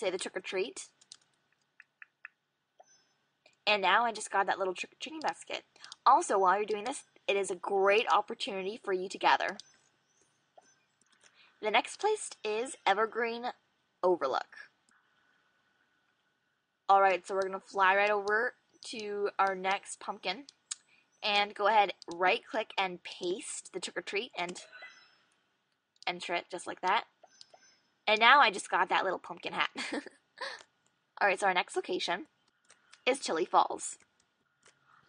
say the trick or treat. And now I just got that little trick or treating basket. Also, while you're doing this, it is a great opportunity for you to gather. The next place is Evergreen Overlook. Alright, so we're going to fly right over to our next pumpkin and go ahead, right click and paste the trick or treat and enter it just like that. And now I just got that little pumpkin hat. Alright, so our next location is Chilly Falls.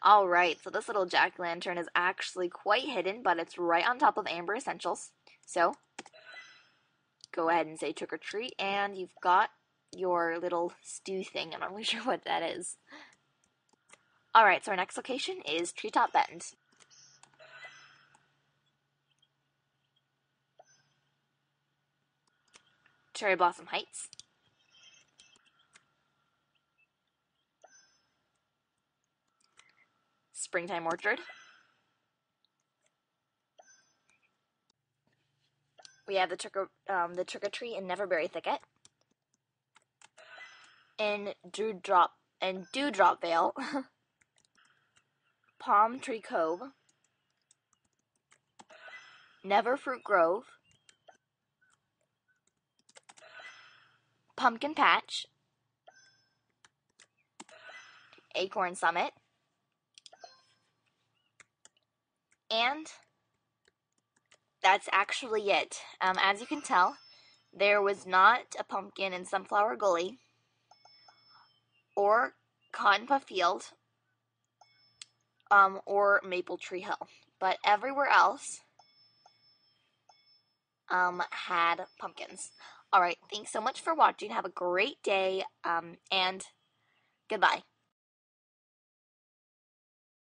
Alright, so this little jack-o'-lantern is actually quite hidden, but it's right on top of Amber Essentials. So, go ahead and say trick or treat, and you've got your little stew thing. I'm not really sure what that is. Alright, so our next location is Treetop Bend. Cherry Blossom Heights. Springtime Orchard. We have the trick um, the trick or treat in Neverberry Thicket. In Dewdrop and Dewdrop Vale. Palm Tree Cove. Neverfruit Grove. Pumpkin Patch. Acorn Summit. And that's actually it. Um, as you can tell, there was not a pumpkin in Sunflower Gully or Cotton Puff Field um, or Maple Tree Hill. But everywhere else um, had pumpkins. Alright, thanks so much for watching. Have a great day, um, and goodbye.